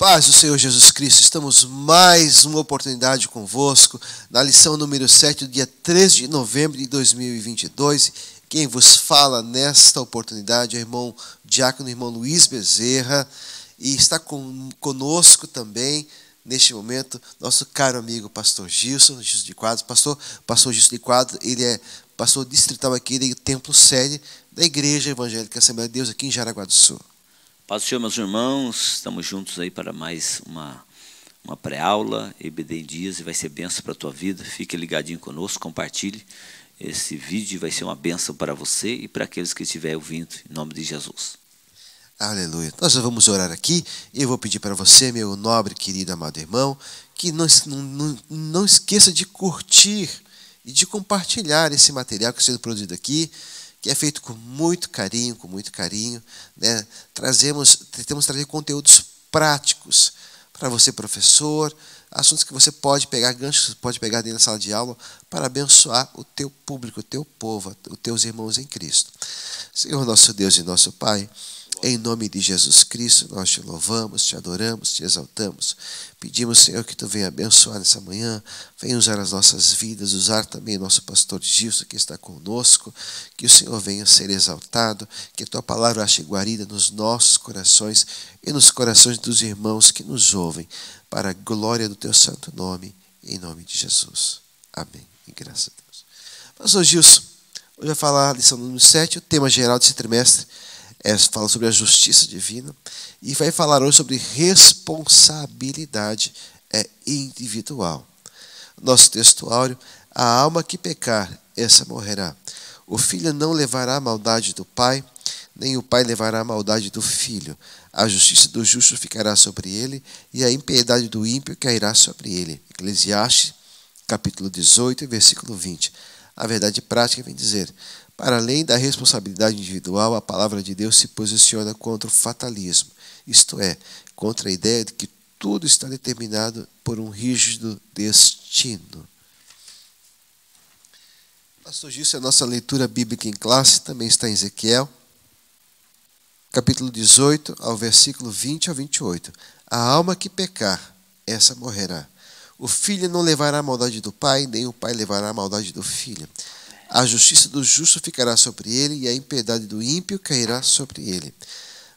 Paz do Senhor Jesus Cristo, estamos mais uma oportunidade convosco na lição número 7 do dia 13 de novembro de 2022. Quem vos fala nesta oportunidade é o irmão Diácono irmão Luiz Bezerra e está com, conosco também neste momento nosso caro amigo pastor Gilson, Gilson de Quadros. Pastor, pastor Gilson de Quadros, ele é pastor distrital aqui do templo sede da Igreja Evangélica Assembleia de Deus aqui em Jaraguá do Sul. Paz do Senhor, meus irmãos, estamos juntos aí para mais uma, uma pré-aula, EBD em Dias, e vai ser benção para a tua vida. Fique ligadinho conosco, compartilhe esse vídeo, vai ser uma benção para você e para aqueles que estiverem ouvindo, em nome de Jesus. Aleluia. Nós vamos orar aqui e eu vou pedir para você, meu nobre, querido, amado irmão, que não, não, não esqueça de curtir e de compartilhar esse material que está sendo produzido aqui que é feito com muito carinho, com muito carinho. Né? Trazemos, tentamos trazer conteúdos práticos para você, professor, assuntos que você pode pegar, ganchos que você pode pegar dentro da sala de aula para abençoar o teu público, o teu povo, os teus irmãos em Cristo. Senhor nosso Deus e nosso Pai, em nome de Jesus Cristo, nós te louvamos, te adoramos, te exaltamos. Pedimos, Senhor, que tu venha abençoar nessa manhã, venha usar as nossas vidas, usar também nosso pastor Gilson que está conosco, que o Senhor venha ser exaltado, que a tua palavra ache guarida nos nossos corações e nos corações dos irmãos que nos ouvem, para a glória do teu santo nome, em nome de Jesus. Amém. E graças a Deus. Pastor Gilson, hoje vai falar a lição número 7, o tema geral desse trimestre é, fala sobre a justiça divina e vai falar hoje sobre responsabilidade é, individual. Nosso texto áureo, a alma que pecar, essa morrerá. O filho não levará a maldade do pai, nem o pai levará a maldade do filho. A justiça do justo ficará sobre ele, e a impiedade do ímpio cairá sobre ele. Eclesiastes, capítulo 18, versículo 20. A verdade prática vem dizer: para além da responsabilidade individual, a palavra de Deus se posiciona contra o fatalismo, isto é, contra a ideia de que tudo está determinado por um rígido destino. Pastor Gilson, a nossa leitura bíblica em classe também está em Ezequiel, capítulo 18, ao versículo 20 ao 28. A alma que pecar, essa morrerá. O filho não levará a maldade do pai, nem o pai levará a maldade do filho. A justiça do justo ficará sobre ele, e a impiedade do ímpio cairá sobre ele.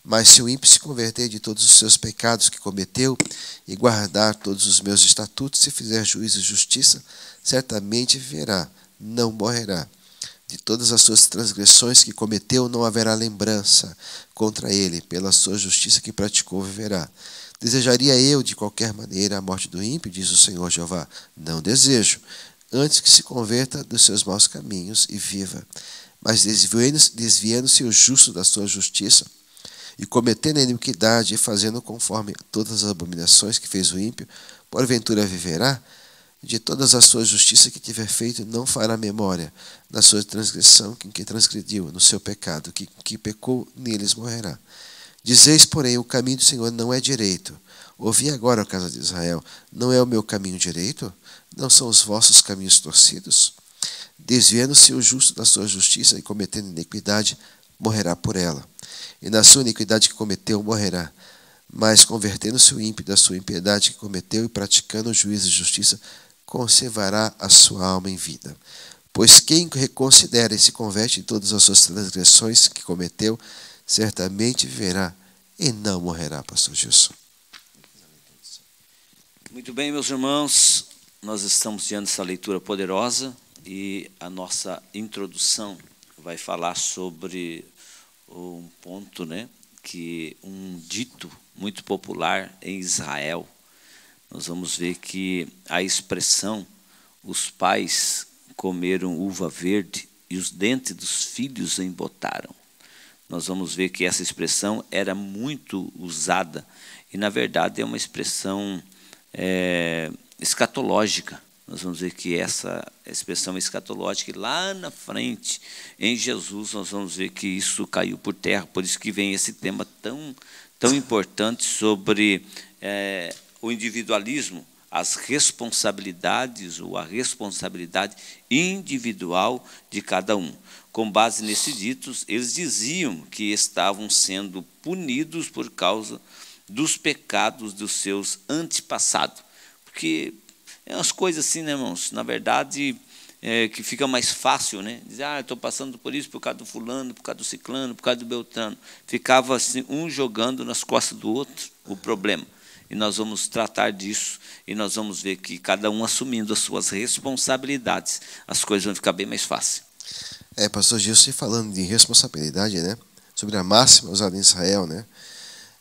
Mas se o ímpio se converter de todos os seus pecados que cometeu, e guardar todos os meus estatutos, e fizer juízo e justiça, certamente viverá, não morrerá. De todas as suas transgressões que cometeu, não haverá lembrança contra ele, pela sua justiça que praticou, viverá. Desejaria eu, de qualquer maneira, a morte do ímpio, diz o Senhor Jeová? Não desejo antes que se converta dos seus maus caminhos e viva. Mas desviando-se desviando o justo da sua justiça, e cometendo a iniquidade e fazendo conforme todas as abominações que fez o ímpio, porventura viverá? De todas as suas justiças que tiver feito, não fará memória da sua transgressão em que transgrediu, no seu pecado, que, que pecou, neles morrerá. Dizeis, porém, o caminho do Senhor não é direito. Ouvi agora, casa de Israel, não é o meu caminho direito? Não são os vossos caminhos torcidos? Desviando-se o justo da sua justiça e cometendo iniquidade, morrerá por ela. E na sua iniquidade que cometeu, morrerá. Mas convertendo-se o ímpio da sua impiedade que cometeu e praticando o juízo e justiça, conservará a sua alma em vida. Pois quem reconsidera e se converte em todas as suas transgressões que cometeu, certamente viverá e não morrerá, pastor Gilson. Muito bem, meus irmãos, nós estamos diante dessa leitura poderosa e a nossa introdução vai falar sobre um ponto, né, que um dito muito popular em Israel. Nós vamos ver que a expressão os pais comeram uva verde e os dentes dos filhos embotaram. Nós vamos ver que essa expressão era muito usada e, na verdade, é uma expressão é, escatológica. Nós vamos ver que essa expressão escatológica, e lá na frente, em Jesus, nós vamos ver que isso caiu por terra. Por isso que vem esse tema tão, tão importante sobre é, o individualismo, as responsabilidades ou a responsabilidade individual de cada um. Com base nesses ditos, eles diziam que estavam sendo punidos por causa dos pecados dos seus antepassados. Porque é umas coisas assim, né, irmãos? Na verdade, é, que fica mais fácil, né? Dizer, ah, estou passando por isso por causa do fulano, por causa do ciclano, por causa do beltrano. Ficava assim, um jogando nas costas do outro o problema. E nós vamos tratar disso e nós vamos ver que cada um assumindo as suas responsabilidades, as coisas vão ficar bem mais fáceis. É, pastor Gilson, falando de responsabilidade, né? Sobre a máxima usada em Israel, né?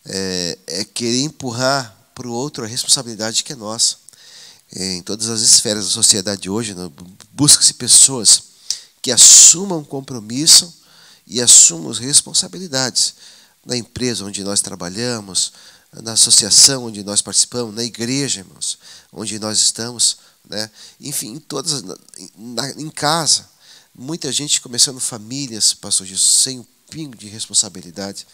É, é querer empurrar para o outro a responsabilidade que é nossa. É, em todas as esferas da sociedade hoje, né? busca-se pessoas que assumam compromisso e assumam responsabilidades na empresa onde nós trabalhamos, na associação onde nós participamos, na igreja, irmãos, onde nós estamos, né? enfim, em todas, na, em casa. Muita gente começando famílias, pastor Jesus, sem um pingo de responsabilidade,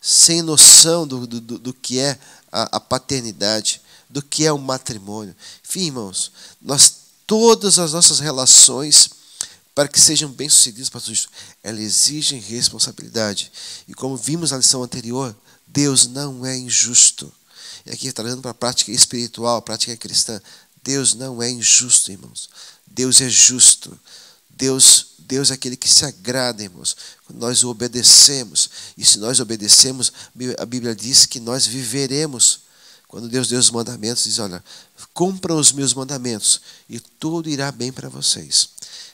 sem noção do, do, do que é a, a paternidade, do que é o matrimônio. Enfim, irmãos, nós todas as nossas relações para que sejam bem-sucedidas, pastor Jesus, elas exigem responsabilidade. E como vimos na lição anterior, Deus não é injusto. E aqui trazendo para a prática espiritual, a prática cristã, Deus não é injusto, irmãos. Deus é justo. Deus, Deus é aquele que se agrada, irmãos. Nós o obedecemos. E se nós obedecemos, a Bíblia diz que nós viveremos. Quando Deus deu os mandamentos, diz: Olha, cumpram os meus mandamentos e tudo irá bem para vocês.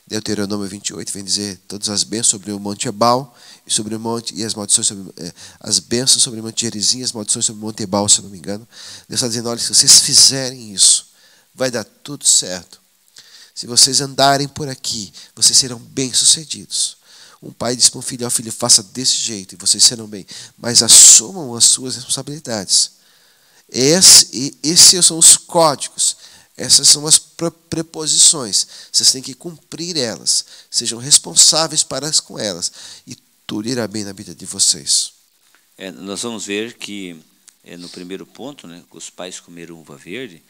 Deuteronômio 28 vem dizer todas as bênçãos sobre o monte Ebal e sobre o monte e as maldições sobre eh, as bênçãos sobre o monte Gerizim, as maldições sobre o monte Ebal, se não me engano. Deus está dizendo: olha, se vocês fizerem isso, vai dar tudo certo. Se vocês andarem por aqui, vocês serão bem-sucedidos. Um pai diz para um filho: ó filho, faça desse jeito e vocês serão bem. Mas assumam as suas responsabilidades. Esse, esses são os códigos essas são as preposições. Vocês têm que cumprir elas. Sejam responsáveis para com elas. E tudo irá bem na vida de vocês. É, nós vamos ver que é, no primeiro ponto, né, os pais comeram uva verde.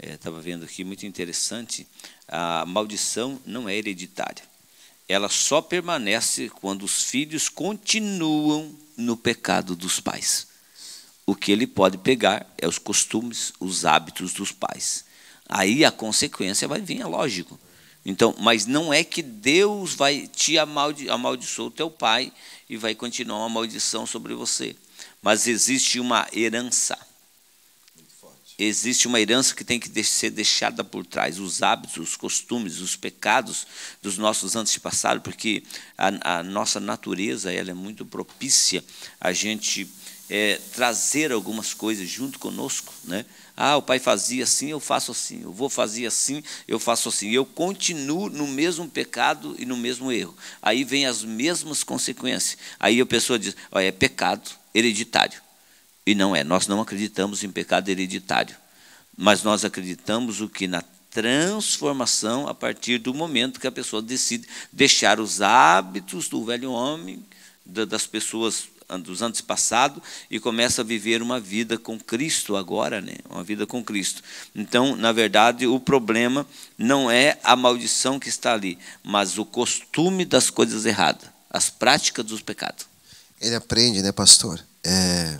Estava é, vendo aqui, muito interessante. A maldição não é hereditária. Ela só permanece quando os filhos continuam no pecado dos pais. O que ele pode pegar é os costumes, os hábitos dos pais. Aí a consequência vai vir, é lógico. Então, mas não é que Deus vai te amaldi amaldiçoar o teu pai e vai continuar uma maldição sobre você. Mas existe uma herança. Existe uma herança que tem que ser deixada por trás, os hábitos, os costumes, os pecados dos nossos antepassados, porque a, a nossa natureza ela é muito propícia a gente é, trazer algumas coisas junto conosco, né? Ah, o pai fazia assim, eu faço assim. O avô fazia assim, eu faço assim. Eu continuo no mesmo pecado e no mesmo erro. Aí vem as mesmas consequências. Aí a pessoa diz: olha, é pecado hereditário. E não é. Nós não acreditamos em pecado hereditário. Mas nós acreditamos o que na transformação a partir do momento que a pessoa decide deixar os hábitos do velho homem, das pessoas dos antepassados e começa a viver uma vida com Cristo agora, né? Uma vida com Cristo. Então, na verdade, o problema não é a maldição que está ali, mas o costume das coisas erradas, as práticas dos pecados. Ele aprende, né, pastor? É,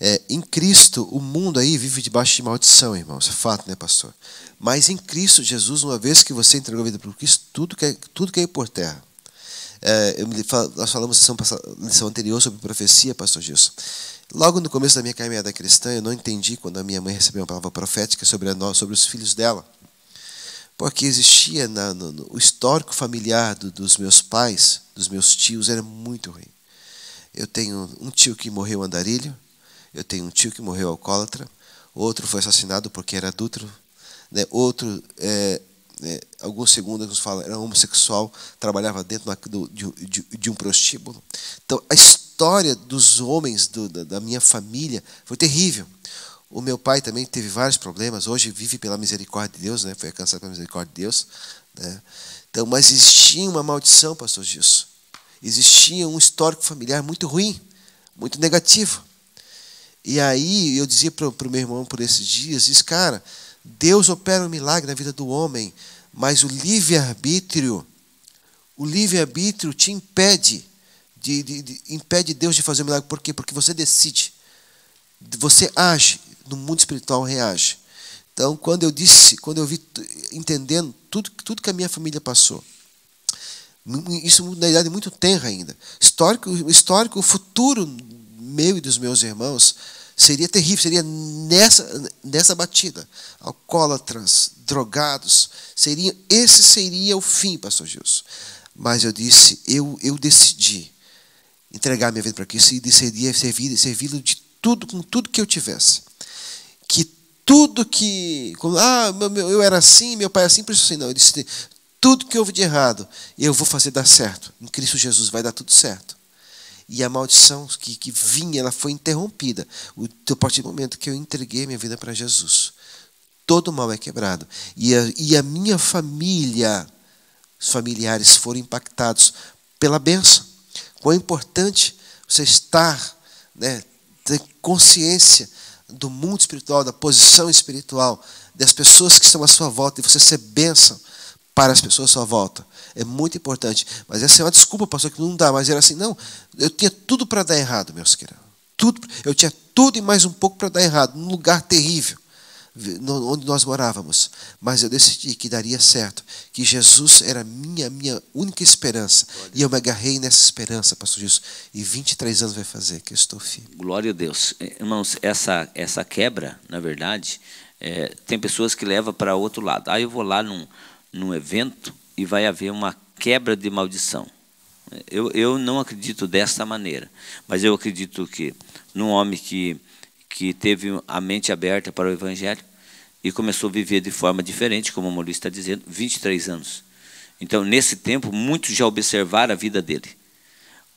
é, em Cristo, o mundo aí vive debaixo de maldição, irmão. Isso é fato, né, pastor? Mas em Cristo Jesus, uma vez que você entregou a vida para Cristo, tudo que tudo caiu por terra. É, me, nós falamos na lição, lição anterior sobre profecia, pastor Gilson. Logo no começo da minha caminhada cristã, eu não entendi quando a minha mãe recebeu uma palavra profética sobre, a, sobre os filhos dela. Porque existia na, no, no, o histórico familiar do, dos meus pais, dos meus tios, era muito ruim. Eu tenho um tio que morreu andarilho, eu tenho um tio que morreu alcoólatra, outro foi assassinado porque era adulto, né? outro é, né, alguns segundos nos fala, era homossexual, trabalhava dentro do, de, de, de, um prostíbulo. Então, a história dos homens do, da, da, minha família foi terrível. O meu pai também teve vários problemas, hoje vive pela misericórdia de Deus, né, foi alcançado pela misericórdia de Deus. Né. Então, mas existia uma maldição, pastor Gilson. Existia um histórico familiar muito ruim, muito negativo. E aí eu dizia para o meu irmão por esses dias, diz, cara, Deus opera um milagre na vida do homem, mas o livre-arbítrio, o livre-arbítrio te impede, de, de, de, impede Deus de fazer um milagre. Por quê? Porque você decide. Você age, no mundo espiritual reage. Então, quando eu disse, quando eu vi entendendo tudo, tudo que a minha família passou, isso na idade muito tenra ainda. Histórico, histórico, o futuro meu e dos meus irmãos seria terrível, seria nessa, nessa batida. Alcoólatras, drogados, seria, esse seria o fim, pastor Gilson. Mas eu disse, eu, eu decidi entregar minha vida para Cristo e decidia servir, servi-lo de tudo, com tudo que eu tivesse. Que tudo que. Ah, eu era assim, meu pai é assim, por isso assim. Não, eu disse, tudo que houve de errado, eu vou fazer dar certo. Em Cristo Jesus vai dar tudo certo. E a maldição que, que vinha, ela foi interrompida. O, a partir do momento que eu entreguei minha vida para Jesus. Todo mal é quebrado. E a, e a minha família, os familiares foram impactados pela benção. Quão importante você estar, né, ter consciência do mundo espiritual, da posição espiritual, das pessoas que estão à sua volta, e você ser bênção para as pessoas à sua volta. É muito importante. Mas essa é uma desculpa, pastor, que não dá. Mas era assim, não, eu tinha tudo para dar errado, meus queridos. Tudo, eu tinha tudo e mais um pouco para dar errado, num lugar terrível onde nós morávamos, mas eu decidi que daria certo, que Jesus era minha minha única esperança, Glória. e eu me agarrei nessa esperança, pastor Jesus, e 23 anos vai fazer que eu estou firme. Glória a Deus. Irmãos, essa essa quebra, na verdade, é, tem pessoas que levam para outro lado. Aí ah, eu vou lá num, num evento e vai haver uma quebra de maldição. Eu, eu não acredito dessa maneira, mas eu acredito que num homem que, que teve a mente aberta para o Evangelho, e começou a viver de forma diferente, como o Maurício está dizendo, 23 anos. Então, nesse tempo, muitos já observaram a vida dele.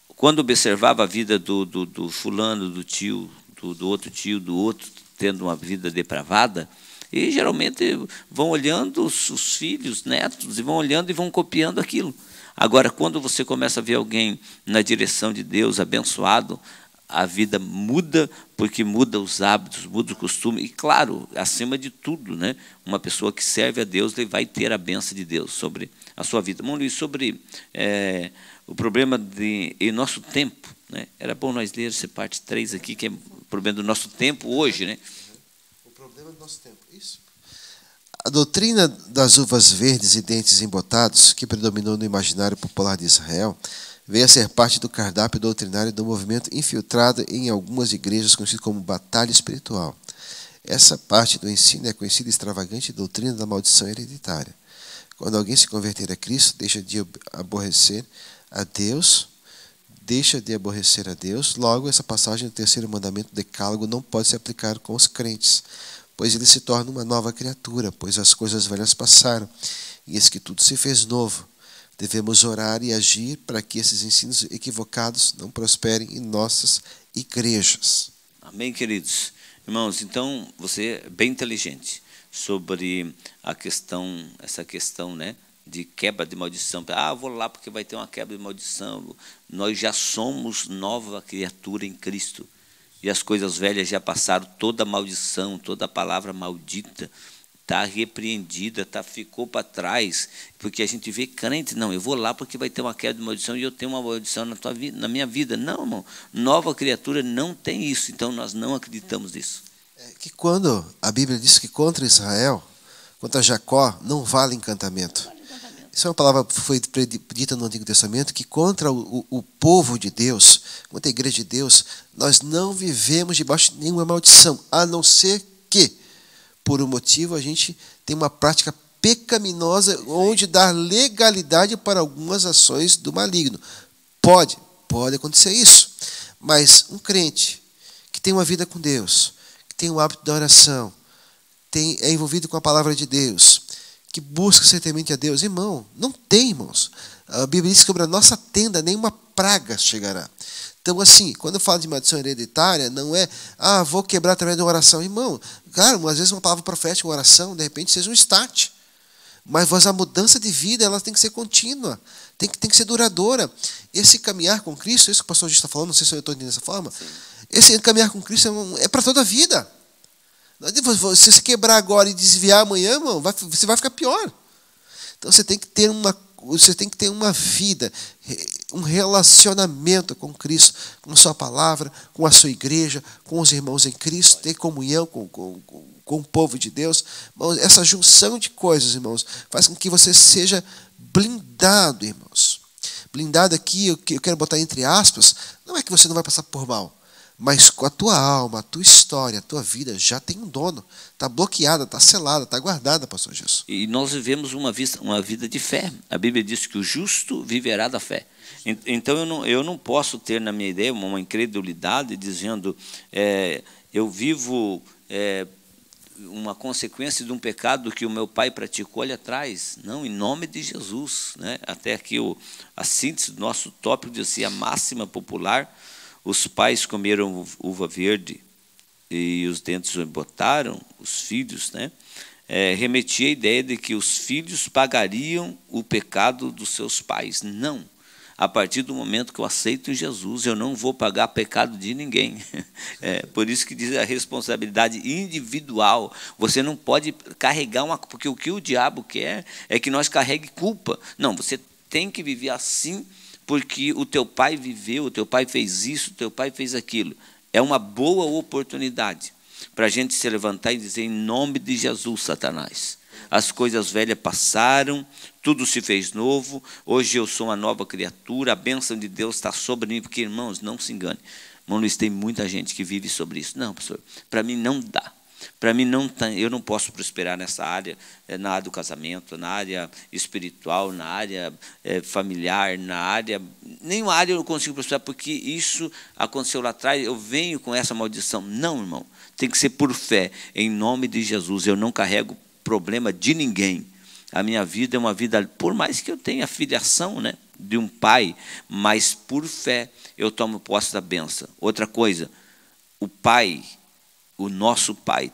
Quando observava a vida do, do, do fulano, do tio, do, do, outro tio, do outro, tendo uma vida depravada, e geralmente vão olhando os, os filhos, netos, e vão olhando e vão copiando aquilo. Agora, quando você começa a ver alguém na direção de Deus, abençoado, a vida muda porque muda os hábitos, muda o costume. E, claro, acima de tudo, né, uma pessoa que serve a Deus ele vai ter a benção de Deus sobre a sua vida. Irmão Luiz, sobre é, o problema de, em nosso tempo. Né, era bom nós ler essa parte 3 aqui, que é o problema do nosso tempo hoje. Né? Nosso tempo, isso. A doutrina das uvas verdes e dentes embotados, que predominou no imaginário popular de Israel, veio a ser parte do cardápio doutrinário do movimento infiltrado em algumas igrejas conhecido como batalha espiritual. Essa parte do ensino é conhecida extravagante doutrina da maldição hereditária. Quando alguém se converter a Cristo, deixa de aborrecer a Deus, deixa de aborrecer a Deus. Logo, essa passagem do terceiro mandamento decálogo não pode se aplicar com os crentes, pois ele se torna uma nova criatura, pois as coisas velhas passaram, e eis que tudo se fez novo. Devemos orar e agir para que esses ensinos equivocados não prosperem em nossas igrejas. Amém, queridos. Irmãos, então você é bem inteligente sobre a questão, essa questão, né, de quebra de maldição. Ah, vou lá porque vai ter uma quebra de maldição. Nós já somos nova criatura em Cristo. E as coisas velhas já passaram, toda maldição, toda palavra maldita está repreendida, tá, ficou para trás, porque a gente vê crente, não, eu vou lá porque vai ter uma queda de maldição e eu tenho uma maldição na, tua vida, na minha vida. Não, irmão, nova criatura não tem isso, então nós não acreditamos nisso. É que quando a Bíblia diz que contra Israel, contra Jacó, não vale encantamento. Isso é uma palavra que foi dita no Antigo Testamento, que contra o, o, povo de Deus, contra a igreja de Deus, nós não vivemos debaixo de nenhuma maldição, a não ser que por um motivo, a gente tem uma prática pecaminosa onde dá legalidade para algumas ações do maligno. Pode, pode acontecer isso. Mas um crente que tem uma vida com Deus, que tem o hábito da oração, tem, é envolvido com a palavra de Deus, que busca ser temente a Deus, irmão, não tem, irmãos. A Bíblia diz que sobre a nossa tenda nenhuma praga chegará. Então, assim, quando eu falo de maldição hereditária, não é, ah, vou quebrar através de uma oração. Irmão, claro, às vezes uma palavra profética, uma oração, de repente seja um start. Mas a mudança de vida ela tem que ser contínua, tem que, tem que ser duradoura. Esse caminhar com Cristo, isso que o pastor está falando, não sei se eu estou entendendo dessa forma, Sim. esse caminhar com Cristo é, é para toda a vida. Se você quebrar agora e desviar amanhã, irmão, você vai ficar pior. Então você tem que ter uma, você tem que ter uma vida um relacionamento com Cristo, com Sua palavra, com a sua igreja, com os irmãos em Cristo, ter comunhão com, com, com, com o povo de Deus. Irmãos, essa junção de coisas, irmãos, faz com que você seja blindado, irmãos. Blindado aqui, eu quero botar entre aspas, não é que você não vai passar por mal, mas com a tua alma, a tua história, a tua vida já tem um dono. Está bloqueada, está selada, está guardada, pastor Jesus. E nós vivemos uma, vida, uma vida de fé. A Bíblia diz que o justo viverá da fé. Então eu não, eu não posso ter na minha ideia uma incredulidade dizendo é, eu vivo é, uma consequência de um pecado que o meu pai praticou ali atrás. Não, em nome de Jesus. Né? Até aqui o, a síntese do nosso tópico diz assim, a máxima popular, os pais comeram uva verde e os dentes botaram, os filhos, né? É, remetia a ideia de que os filhos pagariam o pecado dos seus pais. Não a partir do momento que eu aceito Jesus, eu não vou pagar pecado de ninguém. É, por isso que diz a responsabilidade individual. Você não pode carregar uma. Porque o que o diabo quer é que nós carregue culpa. Não, você tem que viver assim, porque o teu pai viveu, o teu pai fez isso, o teu pai fez aquilo. É uma boa oportunidade para a gente se levantar e dizer: em nome de Jesus, Satanás as coisas velhas passaram, tudo se fez novo, hoje eu sou uma nova criatura, a bênção de Deus está sobre mim, porque, irmãos, não se engane. Irmão Luiz, tem muita gente que vive sobre isso. Não, pastor, para mim não dá. Para mim não tá, eu não posso prosperar nessa área, eh, na área do casamento, na área espiritual, na área é, familiar, na área nenhuma área eu consigo prosperar porque isso aconteceu lá atrás. Eu venho com essa maldição. Não, irmão, tem que ser por fé. Em nome de Jesus, eu não carrego problema de ninguém. A minha vida é uma vida, por mais que eu tenha filiação né, de um pai, mas por fé eu tomo posse da benção. Outra coisa, o pai, o nosso pai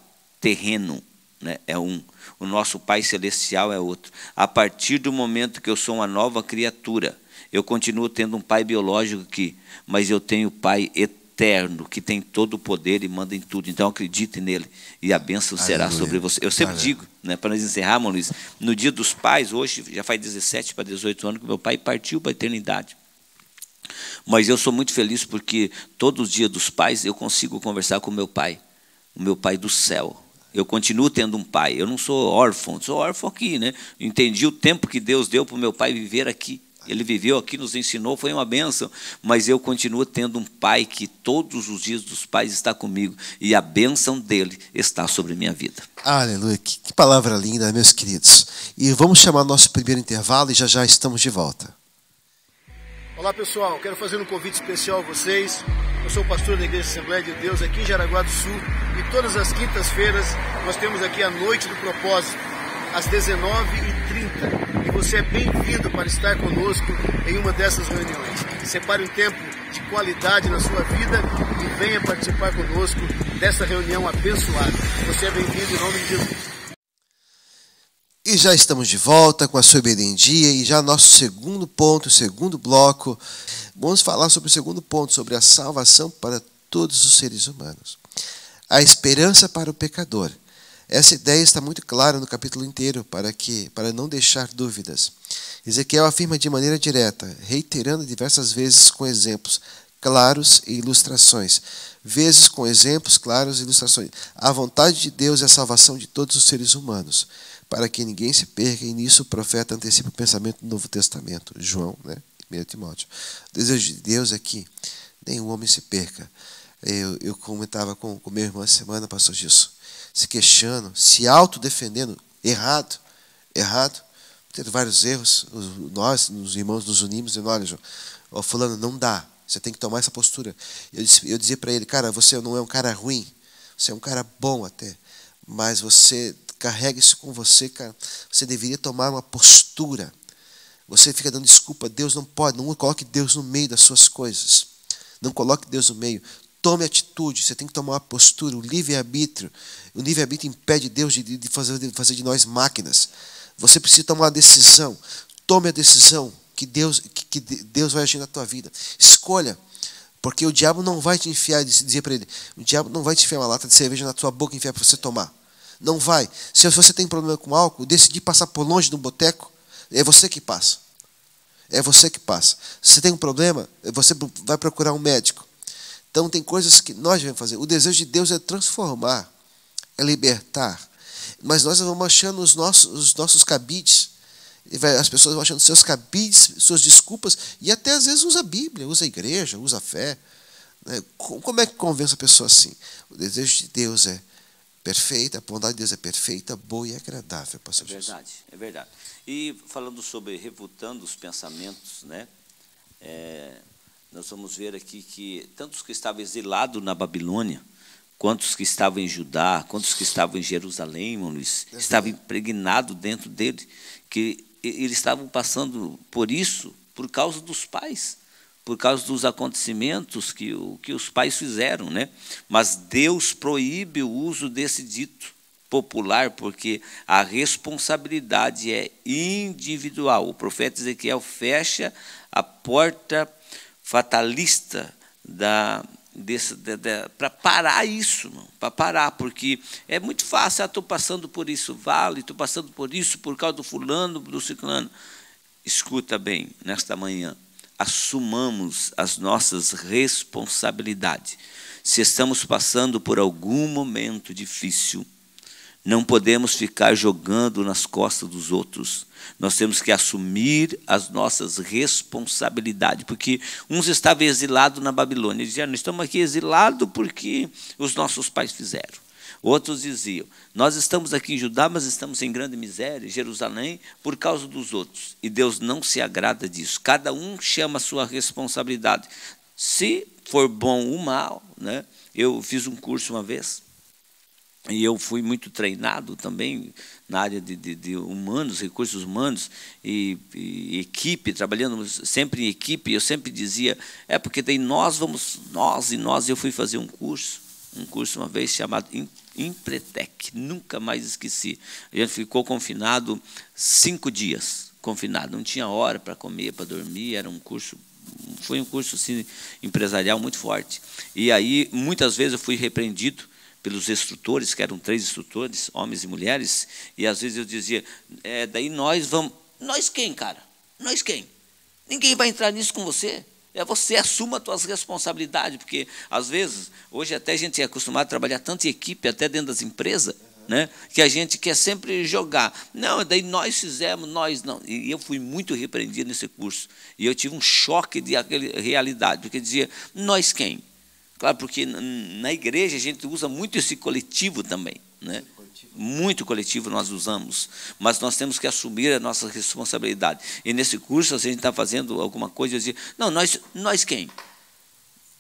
terreno né, é um, o nosso pai celestial é outro. A partir do momento que eu sou uma nova criatura, eu continuo tendo um pai biológico aqui, mas eu tenho pai eterno que tem todo o poder e manda em tudo. Então acredite nele e a bênção Aleluia. será sobre você. Eu sempre Aleluia. digo, né, para nós encerrarmos, Luiz, no dia dos pais, hoje já faz 17 para 18 anos que meu pai partiu para a eternidade. Mas eu sou muito feliz porque todos os dias dos pais eu consigo conversar com meu pai, o meu pai do céu. Eu continuo tendo um pai. Eu não sou órfão, sou órfão aqui, né? Entendi o tempo que Deus deu para o meu pai viver aqui. Ele viveu aqui, nos ensinou, foi uma bênção. Mas eu continuo tendo um pai que todos os dias dos pais está comigo. E a bênção dele está sobre minha vida. Aleluia. Que, que palavra linda, meus queridos. E vamos chamar nosso primeiro intervalo e já já estamos de volta. Olá pessoal, quero fazer um convite especial a vocês. Eu sou o pastor da Igreja Assembleia de Deus aqui em Jaraguá do Sul e todas as quintas-feiras nós temos aqui a Noite do Propósito, às 19h30 e você é bem-vindo para estar conosco em uma dessas reuniões. Separe um tempo de qualidade na sua vida e venha participar conosco dessa reunião abençoada. Você é bem-vindo em nome de Jesus. E já estamos de volta com a sua dia e já nosso segundo ponto, segundo bloco, vamos falar sobre o segundo ponto, sobre a salvação para todos os seres humanos. A esperança para o pecador. Essa ideia está muito clara no capítulo inteiro para que para não deixar dúvidas. Ezequiel afirma de maneira direta, reiterando diversas vezes com exemplos claros e ilustrações, vezes com exemplos claros e ilustrações. A vontade de Deus é a salvação de todos os seres humanos, para que ninguém se perca, e nisso o profeta antecipa o pensamento do Novo Testamento, João, né? 1 Timóteo. O desejo de Deus é que nenhum homem se perca. Eu, eu comentava com o meu irmão essa semana, pastor Gilson se queixando, se autodefendendo, errado, errado, tendo vários erros, nós, os irmãos, nos unimos e olha, João, ó, fulano, não dá, você tem que tomar essa postura. Eu, disse, eu dizia para ele, cara, você não é um cara ruim, você é um cara bom até, mas você carrega isso com você, cara, você deveria tomar uma postura. Você fica dando desculpa, Deus não pode, não coloque Deus no meio das suas coisas. Não coloque Deus no meio. Tome atitude, você tem que tomar uma postura, o livre-arbítrio. O livre-arbítrio impede Deus de, de, fazer, de fazer de nós máquinas. Você precisa tomar uma decisão. Tome a decisão que Deus, que, que Deus vai agir na tua vida. Escolha. Porque o diabo não vai te enfiar, dizer para ele, o diabo não vai te enfiar uma lata de cerveja na tua boca e enfiar para você tomar. Não vai. Se você tem problema com álcool, decidir passar por longe do boteco, é você que passa. É você que passa. Se você tem um problema, você vai procurar um médico. Então tem coisas que nós devemos fazer. O desejo de Deus é transformar, é libertar. Mas nós vamos achando os nossos, os nossos cabides. As pessoas vão achando seus cabides, suas desculpas, e até às vezes usa a Bíblia, usa a igreja, usa a fé. Né? Como é que convence a pessoa assim? O desejo de Deus é perfeita, a bondade de Deus é perfeita, boa e agradável, pastor É verdade, é verdade. E falando sobre refutando os pensamentos, né? É, nós vamos ver aqui que tantos que estavam exilados na Babilônia, quantos que estavam em Judá, quantos que estavam em Jerusalém, Luiz, estavam impregnados dentro dele, que eles estavam passando por isso por causa dos pais, por causa dos acontecimentos que, que os pais fizeram, né? Mas Deus proíbe o uso desse dito popular porque a responsabilidade é individual. O profeta Ezequiel fecha a porta fatalista da, para parar isso, para parar, porque é muito fácil, ah, estou passando por isso, vale, estou passando por isso por causa do fulano, do ciclano. Escuta bem, nesta manhã, assumamos as nossas responsabilidades. Se estamos passando por algum momento difícil, não podemos ficar jogando nas costas dos outros. Nós temos que assumir as nossas responsabilidades, porque uns estavam exilados na Babilônia, diziam: Nós estamos aqui exilados porque os nossos pais fizeram. Outros diziam: Nós estamos aqui em Judá, mas estamos em grande miséria, Jerusalém, por causa dos outros. E Deus não se agrada disso. Cada um chama a sua responsabilidade. Se for bom ou mal, né? eu fiz um curso uma vez e eu fui muito treinado também na área de, de, de humanos, recursos humanos e, e, equipe, trabalhando sempre em equipe. Eu sempre dizia, é porque daí nós vamos, nós e nós. Eu fui fazer um curso, um curso uma vez chamado Impretec, nunca mais esqueci. A gente ficou confinado cinco dias, confinado, não tinha hora para comer, para dormir. Era um curso foi um curso assim, empresarial muito forte. E aí, muitas vezes, eu fui repreendido pelos instrutores, que eram três instrutores, homens e mulheres, e às vezes eu dizia, é, daí nós vamos. Nós quem, cara? Nós quem? Ninguém vai entrar nisso com você. É você assuma as suas responsabilidades, porque às vezes, hoje até a gente é acostumado a trabalhar tanto em equipe, até dentro das empresas, né, que a gente quer sempre jogar. Não, daí nós fizemos, nós não. E eu fui muito repreendido nesse curso. E eu tive um choque de realidade, porque dizia, nós quem? Claro, porque na igreja a gente usa muito esse coletivo também. Né? Muito coletivo nós usamos, mas nós temos que assumir a nossa responsabilidade. E nesse curso, se a gente está fazendo alguma coisa, eu dizia, não, nós, nós quem?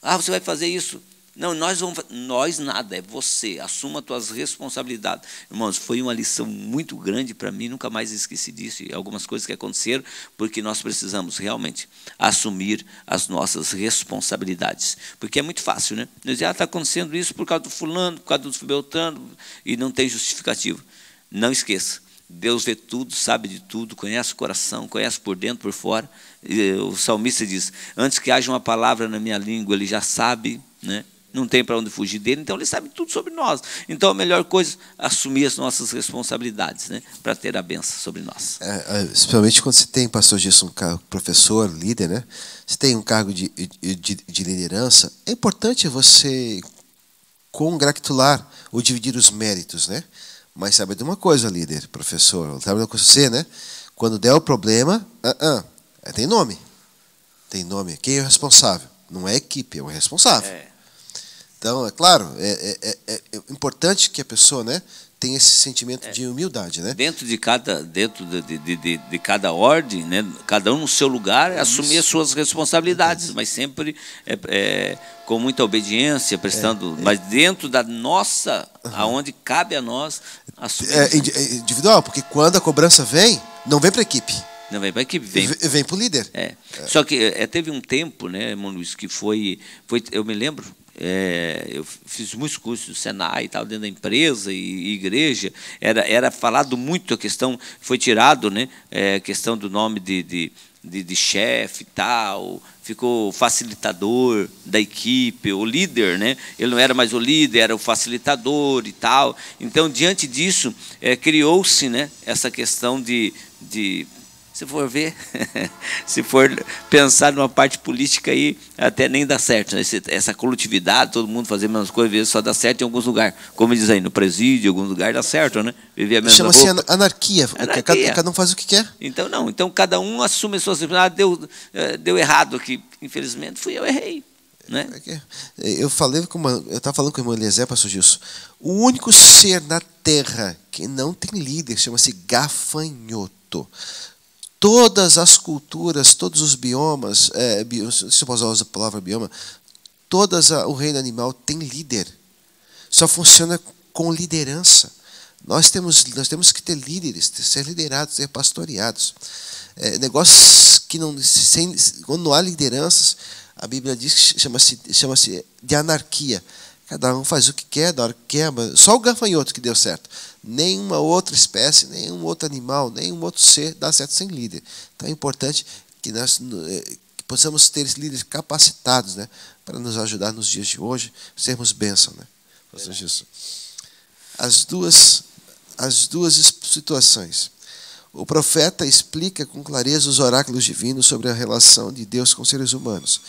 Ah, você vai fazer isso? Não, nós vamos. Nós nada, é você. Assuma as tuas responsabilidades. Irmãos, foi uma lição muito grande para mim, nunca mais esqueci disso. E algumas coisas que aconteceram, porque nós precisamos realmente assumir as nossas responsabilidades. Porque é muito fácil, né? Nós ah, está acontecendo isso por causa do fulano, por causa do beltrano, e não tem justificativo. Não esqueça. Deus vê tudo, sabe de tudo, conhece o coração, conhece por dentro, por fora. E o salmista diz: Antes que haja uma palavra na minha língua, ele já sabe, né? Não tem para onde fugir dele, então ele sabe tudo sobre nós. Então a melhor coisa é assumir as nossas responsabilidades, né, para ter a benção sobre nós. É, especialmente quando você tem, pastor Gilson, um cargo professor, líder, né? Você tem um cargo de, de, de liderança, é importante você congratular ou dividir os méritos, né? Mas sabe de uma coisa, líder, professor, sabe uma coisa você, né? Quando der o problema, uh -uh, tem nome. Tem nome. Quem é o responsável? Não é a equipe, é o responsável. É. Então, é claro, é, é, é, é importante que a pessoa né, tenha esse sentimento de humildade. Né? Dentro de cada, dentro de, de, de, de cada ordem, né, cada um no seu lugar, é assumir as suas responsabilidades, mas sempre é, é, com muita obediência, prestando. Mas dentro da nossa, uhum. aonde cabe a nós, assumir. É, individual, porque quando a cobrança vem, não vem para a equipe. Não vem para a equipe, vem, vem para o líder. É. Só que teve um tempo, né, Luiz, que foi, foi. Eu me lembro, é, eu fiz muitos cursos do Senai e tal, dentro da empresa e, e, igreja, era, era falado muito a questão, foi tirado né, é, a questão do nome de, de, de, de chefe e tal, ficou facilitador da equipe, o líder, né? ele não era mais o líder, era o facilitador e tal. Então, diante disso, é, criou-se né, essa questão de, de se for ver, se for pensar numa parte política aí, até nem dá certo. Né? Essa coletividade, todo mundo fazer a mesma coisa, às vezes só dá certo em alguns lugares. Como diz aí, no presídio, em alguns lugares dá certo, né? Viver a mesma Chama-se anarquia. anarquia. Cada, cada, um faz o que quer. Então, não. Então, cada um assume a sua responsabilidade. Ah, deu, eh, deu errado aqui. Infelizmente, fui eu errei. Né? É eu falei com uma, eu estava falando com o irmão Eliezer, pastor Gilson. O único ser na terra que não tem líder chama-se gafanhoto todas as culturas, todos os biomas, é, se eu posso usar a palavra bioma, todas a, o reino animal tem líder. Só funciona com liderança. Nós temos, nós temos que ter líderes, ser liderados, ser pastoreados. É, negócios que não, sem, quando não há lideranças, a Bíblia diz que chama-se chama de anarquia. Cada um faz o que quer, da hora que quer, mas só o gafanhoto que deu certo. Nenhuma outra espécie, nenhum outro animal, nenhum outro ser dá certo sem líder. Então é importante que nós eh, que possamos ter líderes capacitados né, para nos ajudar nos dias de hoje, sermos bênção. Né? As duas, as duas situações. O profeta explica com clareza os oráculos divinos sobre a relação de Deus com seres humanos.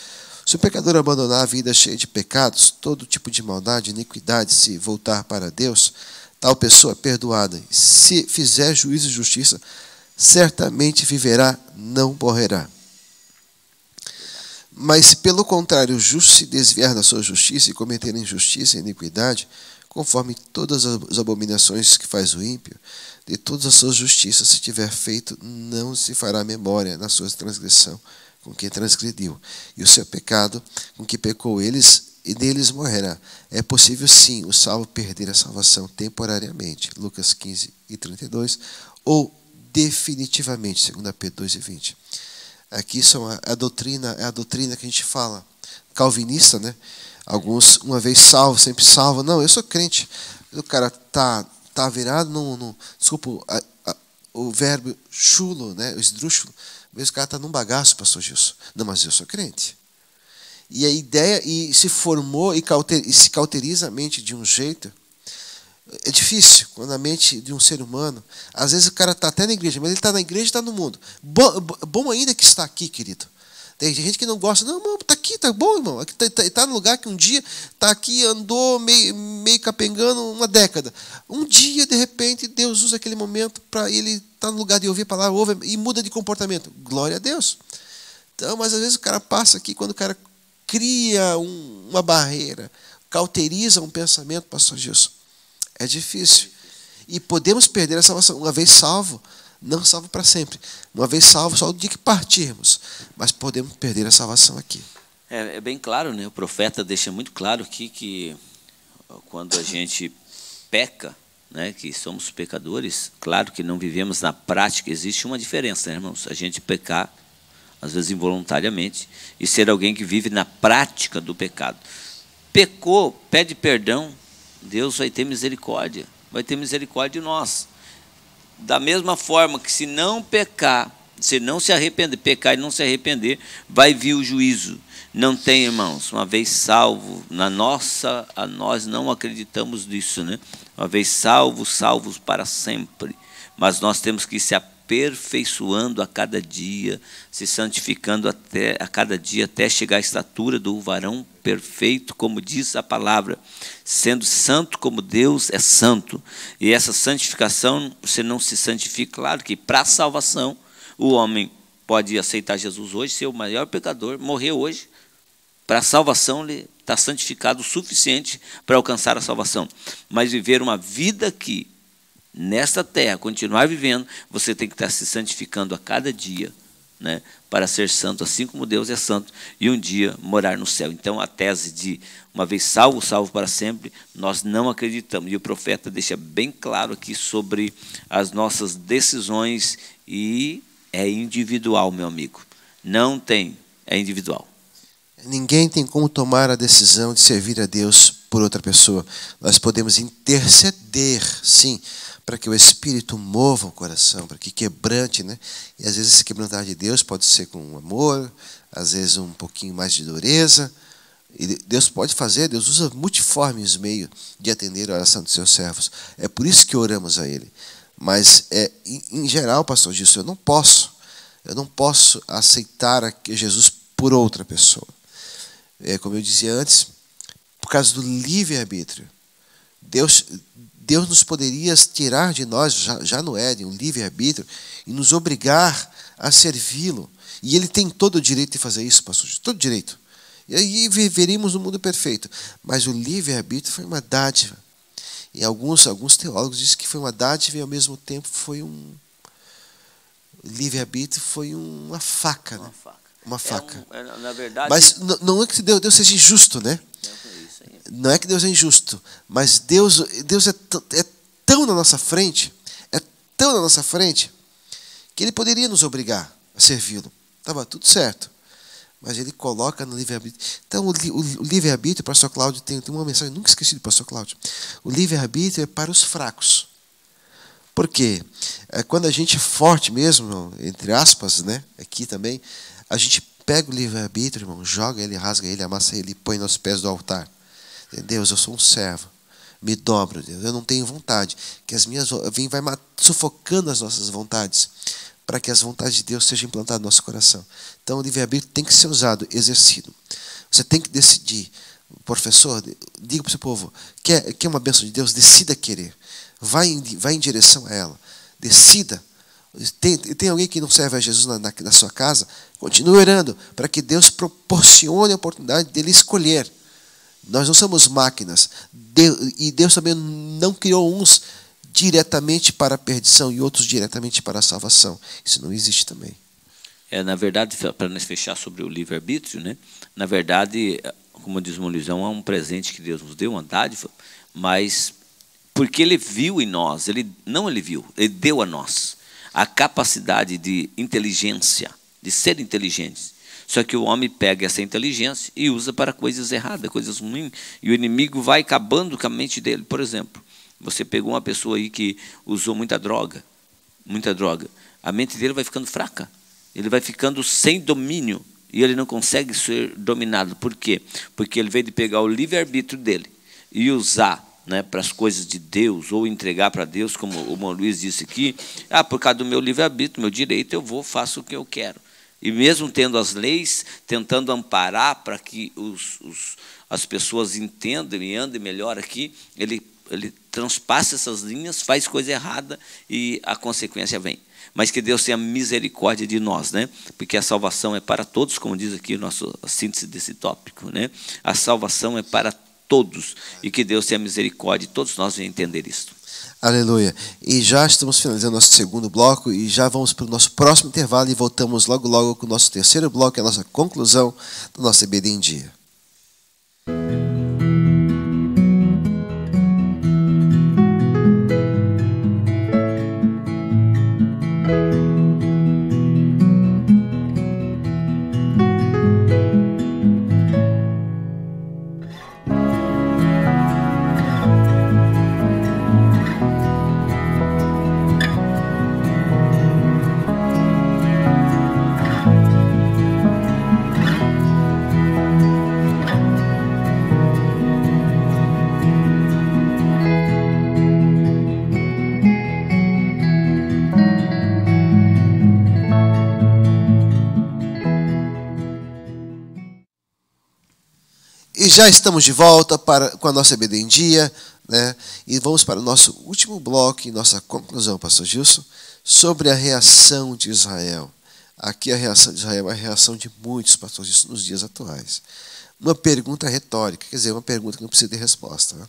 Se o pecador abandonar a vida cheia de pecados, todo tipo de maldade, iniquidade, se voltar para Deus, tal pessoa é perdoada. Se fizer juízo e justiça, certamente viverá, não morrerá. Mas se pelo contrário o justo se desviar da sua justiça e cometer injustiça e iniquidade, conforme todas as abominações que faz o ímpio, de todas as suas justiças se tiver feito, não se fará memória na sua transgressão com quem transgrediu, e o seu pecado com que pecou eles, e deles morrerá. É possível sim o salvo perder a salvação temporariamente, Lucas 15 e 32, ou definitivamente, 2 Pedro 2 e 20. Aqui são a, a doutrina, é a doutrina que a gente fala, calvinista, né? Alguns, uma vez salvo, sempre salvo. Não, eu sou crente. O cara tá, tá virado no, no desculpa, a, a, o verbo chulo, né? O esdrúxulo O cara está num bagaço, pastor Gilson. Não, mas eu sou crente. E a ideia, e se formou e, cauter, e se cauteriza a mente de um jeito. É difícil quando a mente de um ser humano. Às vezes o cara está até na igreja, mas ele está na igreja e está no mundo. Bom, bom ainda que está aqui, querido. Tem gente que não gosta. Não, irmão, está aqui, está bom, irmão. Está tá, tá no lugar que um dia está aqui, andou meio, meio capengando uma década. Um dia, de repente, Deus usa aquele momento para ele estar tá no lugar de ouvir a palavra ouve, e muda de comportamento. Glória a Deus. Então, mas às vezes o cara passa aqui, quando o cara cria um, uma barreira, cauteriza um pensamento, pastor Gilson, é difícil. E podemos perder a salvação. Uma vez salvo, não salvo para sempre. Uma vez salvo, só o dia que partirmos. Mas podemos perder a salvação aqui. É, é bem claro, né? O profeta deixa muito claro aqui que quando a gente peca, né, que somos pecadores, claro que não vivemos na prática, existe uma diferença, né, irmãos? A gente pecar, às vezes involuntariamente, e ser alguém que vive na prática do pecado. Pecou, pede perdão, Deus vai ter misericórdia, vai ter misericórdia de nós. Da mesma forma que se não pecar, se não se arrepender, pecar e não se arrepender, vai vir o juízo. Não tem, irmãos, uma vez salvo, na nossa, a nós não acreditamos nisso, né? Uma vez salvo, salvos para sempre. Mas nós temos que se aperfeiçoando a cada dia, se santificando até a cada dia até chegar à estatura do varão perfeito, como diz a palavra, sendo santo como Deus é santo. E essa santificação, você não se santifica, claro que para a salvação, o homem pode aceitar Jesus hoje, ser o maior pecador, morrer hoje, para a salvação ele está santificado o suficiente para alcançar a salvação. Mas viver uma vida aqui nesta terra, continuar vivendo, você tem que estar se santificando a cada dia, né, para ser santo, assim como Deus é santo, e um dia morar no céu. Então, a tese de uma vez salvo, salvo para sempre, nós não acreditamos. E o profeta deixa bem claro aqui sobre as nossas decisões, e é individual, meu amigo. Não tem, é individual. Ninguém tem como tomar a decisão de servir a Deus por outra pessoa. Nós podemos interceder, sim, para que o Espírito mova o coração, para que quebrante, né? E às vezes esse quebrantar de Deus pode ser com amor, às vezes um pouquinho mais de dureza. E Deus pode fazer, Deus usa multiformes meios de atender a oração dos seus servos. É por isso que oramos a Ele. Mas, é, em, geral, pastor Gilson, eu não posso Eu não posso aceitar Jesus por outra pessoa. É, como eu dizia antes, por causa do livre-arbítrio. Deus, Deus nos poderia tirar de nós, já, já no Éden, um livre-arbítrio, e nos obrigar a servi-lo. E ele tem todo o direito de fazer isso, pastor, todo o direito. E aí viveríamos no mundo perfeito. Mas o livre-arbítrio foi uma dádiva. E alguns, alguns teólogos dizem que foi uma dádiva e ao mesmo tempo foi um. Livre-arbítrio foi uma faca. Uma né? faca. Uma é faca. Um, é, na verdade, mas não é que Deus, Deus seja injusto, né? Não é que Deus é injusto, mas Deus, Deus é, é tão na nossa frente, é tão na nossa frente, que Ele poderia nos obrigar a servi-lo. Estava tudo certo mas ele coloca no livre-arbítrio. Então, o, o, o livre-arbítrio, pastor Cláudio, tem, tem uma mensagem, nunca esqueci do pastor Cláudio. O livre-arbítrio é para os fracos. Por quê? É, quando a gente é forte mesmo, entre aspas, né, aqui também, a gente pega o livre-arbítrio, irmão, joga ele, rasga ele, amassa ele e põe nos pés do altar. Deus, eu sou um servo. Me dobro, Deus. Eu não tenho vontade. Que as minhas vem vai sufocando as nossas vontades para que as vontades de Deus sejam implantadas no nosso coração. Então, o livre-arbítrio tem que ser usado, exercido. Você tem que decidir. Professor, diga para o seu povo: quer, quer uma bênção de Deus? Decida querer. Vai em, vai em direção a ela. Decida. Tem, tem alguém que não serve a Jesus na, na, na sua casa? Continue orando para que Deus proporcione a oportunidade dele escolher. Nós não somos máquinas. E Deus também não criou uns diretamente para a perdição e outros diretamente para a salvação. Isso não existe também. É, na verdade, para nos fechar sobre o livre-arbítrio, né? na verdade, como diz o Molizão, é um presente que Deus nos deu, uma dádiva, mas porque Ele viu em nós, ele não Ele viu, Ele deu a nós a capacidade de inteligência, de ser inteligentes. Só que o homem pega essa inteligência e usa para coisas erradas, coisas ruins, e o inimigo vai acabando com a mente dele. Por exemplo, você pegou uma pessoa aí que usou muita droga, muita droga. A mente dele vai ficando fraca. Ele vai ficando sem domínio e ele não consegue ser dominado. Por quê? Porque ele veio de pegar o livre-arbítrio dele e usar né, para as coisas de Deus ou entregar para Deus, como o irmão Luiz disse aqui. Ah, por causa do meu livre-arbítrio, meu direito, eu vou, faço o que eu quero. E mesmo tendo as leis, tentando amparar para que os, os, as pessoas entendam e andem melhor aqui, ele ele transpassa essas linhas, faz coisa errada e a consequência vem. Mas que Deus tenha misericórdia de nós, né? Porque a salvação é para todos, como diz aqui o nosso síntese desse tópico, né? A salvação é para todos e que Deus tenha misericórdia e todos nós venhamos entender isso. Aleluia. E já estamos finalizando nosso segundo bloco e já vamos para o nosso próximo intervalo e voltamos logo logo com o nosso terceiro bloco, a nossa conclusão do nosso EBD em Dia. Já estamos de volta para, com a nossa EBD em dia, né? e vamos para o nosso último bloco e nossa conclusão, Pastor Gilson, sobre a reação de Israel. Aqui a reação de Israel é a reação de muitos, Pastor Gilson, nos dias atuais. Uma pergunta retórica, quer dizer, uma pergunta que não precisa de resposta. Né?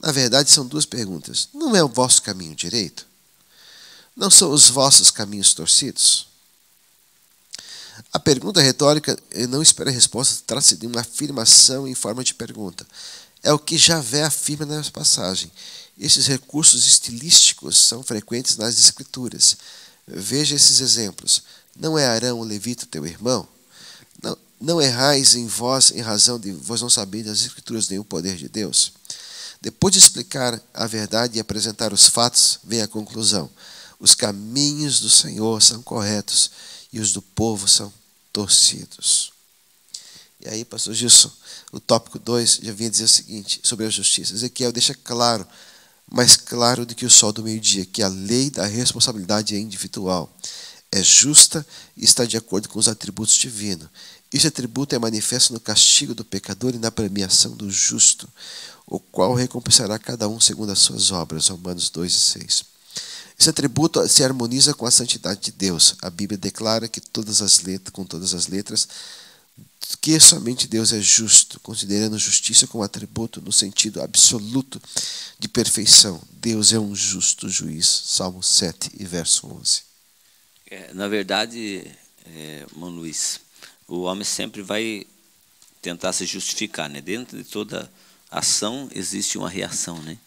Na verdade, são duas perguntas. Não é o vosso caminho direito? Não são os vossos caminhos torcidos? A pergunta retórica não espera resposta, trata-se de uma afirmação em forma de pergunta. É o que Javé afirma nessa passagem. Esses recursos estilísticos são frequentes nas Escrituras. Veja esses exemplos. Não é Arão o levita teu irmão? Não, não errais em vós em razão de vós não saberes as Escrituras nem o poder de Deus? Depois de explicar a verdade e apresentar os fatos, vem a conclusão. Os caminhos do Senhor são corretos e os do povo são torcidos. E aí, pastor Gilson, o tópico 2 já vinha dizer o seguinte sobre a justiça. Ezequiel deixa claro, mais claro do que o sol do meio-dia, que a lei da responsabilidade é individual. é justa e está de acordo com os atributos divinos. Este atributo é manifesto no castigo do pecador e na premiação do justo, o qual recompensará cada um segundo as suas obras. Romanos 2 e 6. Esse atributo se harmoniza com a santidade de Deus. A Bíblia declara que todas as letras, com todas as letras, que somente Deus é justo, considerando justiça como atributo no sentido absoluto de perfeição. Deus é um justo juiz. Salmo 7 e verso 11. É, na verdade, é, Mano Luiz, o homem sempre vai tentar se justificar, né? Dentro de toda ação existe uma reação, né?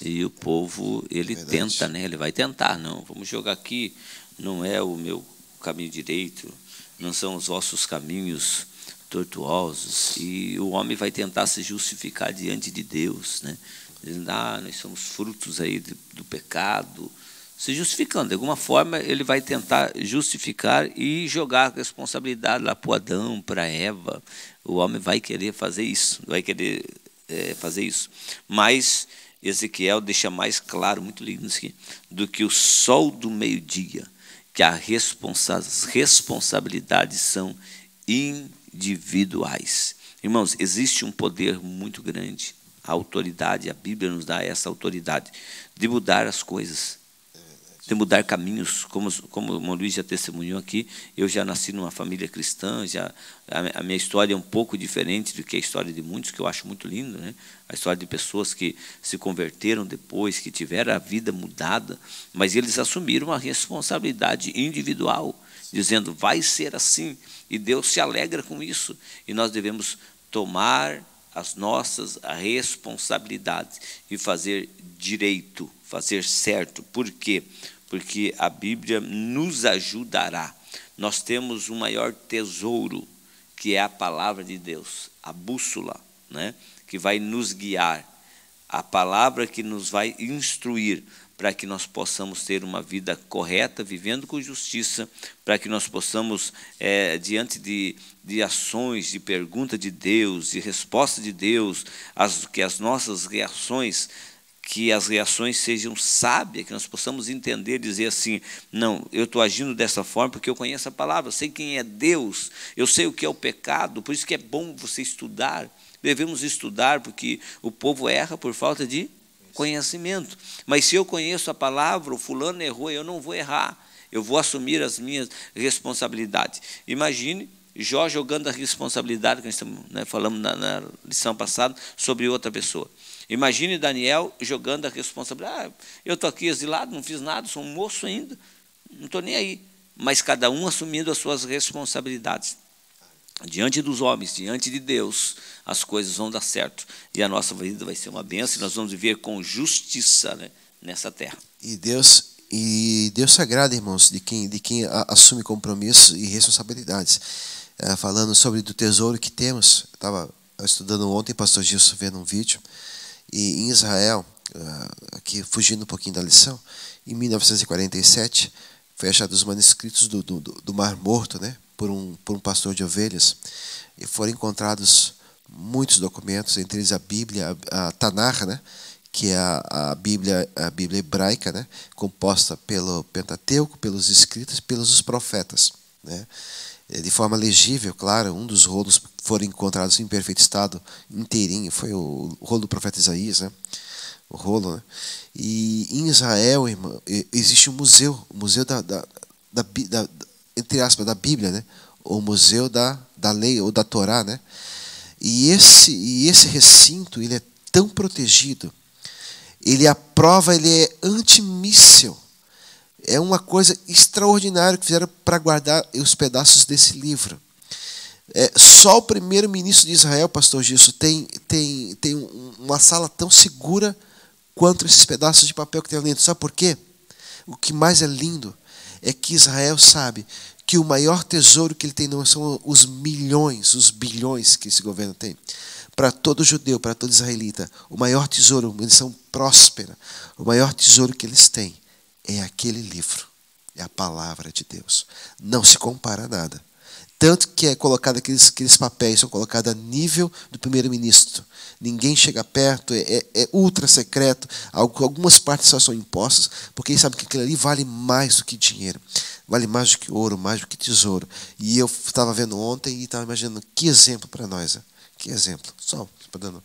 E o povo ele Verdade. tenta, né? Ele vai tentar, não. Vamos jogar aqui, não é o meu caminho direito, não são os vossos caminhos tortuosos. E o homem vai tentar se justificar diante de Deus, né? Dizendo, ah, nós somos frutos aí do, do pecado, se justificando. De alguma forma, ele vai tentar justificar e jogar a responsabilidade lá para o Adão, para Eva. O homem vai querer fazer isso, vai querer é, fazer isso. Mas Ezequiel deixa mais claro, muito lindo isso aqui, do que o sol do meio-dia, que as responsa responsabilidades são individuais. Irmãos, existe um poder muito grande, a autoridade, a Bíblia nos dá essa autoridade de mudar as coisas de mudar caminhos, como, como o Luiz já testemunhou aqui, eu já nasci numa família cristã, já, a, a, minha história é um pouco diferente do que a história de muitos, que eu acho muito lindo, né? a história de pessoas que se converteram depois, que tiveram a vida mudada, mas eles assumiram uma responsabilidade individual, dizendo, vai ser assim, e Deus se alegra com isso, e nós devemos tomar as nossas responsabilidades e fazer direito, fazer certo. Por quê? Porque a Bíblia nos ajudará. Nós temos o um maior tesouro, que é a palavra de Deus, a bússola, né? que vai nos guiar, a palavra que nos vai instruir para que nós possamos ter uma vida correta, vivendo com justiça, para que nós possamos, é, diante de, de ações, de pergunta de Deus, de resposta de Deus, as, que as nossas reações que as reações sejam sábias, que nós possamos entender, dizer assim: não, eu estou agindo dessa forma porque eu conheço a palavra, sei quem é Deus, eu sei o que é o pecado, por isso que é bom você estudar. Devemos estudar, porque o povo erra por falta de conhecimento. Mas se eu conheço a palavra, o fulano errou, eu não vou errar, eu vou assumir as minhas responsabilidades. Imagine Jó jogando a responsabilidade, que nós estamos, né, falamos na, na lição passada, sobre outra pessoa. Imagine Daniel jogando a responsabilidade. Ah, eu estou aqui exilado, não fiz nada, sou um moço ainda, não estou nem aí. Mas cada um assumindo as suas responsabilidades. Diante dos homens, diante de Deus, as coisas vão dar certo. E a nossa vida vai ser uma bênção e nós vamos viver com justiça né, nessa terra. E Deus e Deus se agrada, irmãos, de quem, de quem assume compromissos e responsabilidades. É, falando sobre do tesouro que temos, estava estudando ontem, pastor Gilson, vendo um vídeo, e em Israel, ah, aqui fugindo um pouquinho da lição, em 1947 foi achado os manuscritos do, do, do Mar Morto, né, por um, por um pastor de ovelhas, e foram encontrados muitos documentos, entre eles a Bíblia, a, a né, que é a, a, Bíblia, a Bíblia hebraica, né, composta pelo Pentateuco, pelos escritos, pelos profetas, né. É, de forma legível, claro, um dos rolos foram encontrados em perfeito estado, inteirinho, foi o rolo do profeta Isaías, né? o rolo. Né? E em Israel, irmão, existe um museu, o museu da, da, da, da, entre aspas, da Bíblia, né? o museu da, da lei ou da Torá. Né? E, esse, e esse recinto ele é tão protegido, ele aprova, ele é antimíssel é uma coisa extraordinária que fizeram para guardar os pedaços desse livro. É, só o primeiro-ministro de Israel, pastor Gilson, tem, tem, tem uma sala tão segura quanto esses pedaços de papel que tem ali dentro. Sabe por quê? O que mais é lindo é que Israel sabe que o maior tesouro que ele tem não são os milhões, os bilhões que esse governo tem. Para todo judeu, para todo israelita, o maior tesouro, uma nação próspera, o maior tesouro que eles têm é aquele livro, é a palavra de Deus. Não se compara a nada. Tanto que é colocado aqueles, aqueles papéis, são colocados a nível do primeiro-ministro. Ninguém chega perto, é, é, é, ultra secreto. Algumas partes só são impostas, porque eles sabem que aquilo ali vale mais do que dinheiro. vale mais do que ouro, mais do que tesouro. E eu estava vendo ontem e estava imaginando que exemplo para nós. Né? Que exemplo. Só dando.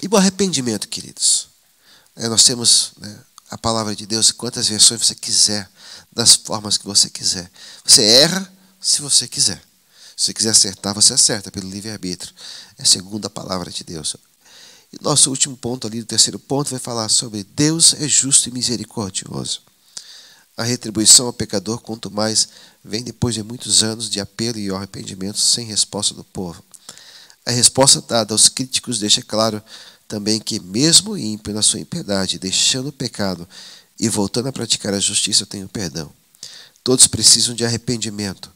E o arrependimento, queridos. É, nós temos né, a palavra de Deus, quantas versões você quiser, das formas que você quiser. Você erra se você quiser. Se você quiser acertar, você acerta pelo livre-arbítrio. É segundo a palavra de Deus. E nosso último ponto ali, o terceiro ponto, vai falar sobre Deus é justo e misericordioso. A retribuição ao pecador, quanto mais, vem depois de muitos anos de apelo e arrependimento sem resposta do povo. A resposta dada aos críticos deixa claro também que, mesmo ímpio na sua impiedade, deixando o pecado e voltando a praticar a justiça, tem o perdão. Todos precisam de arrependimento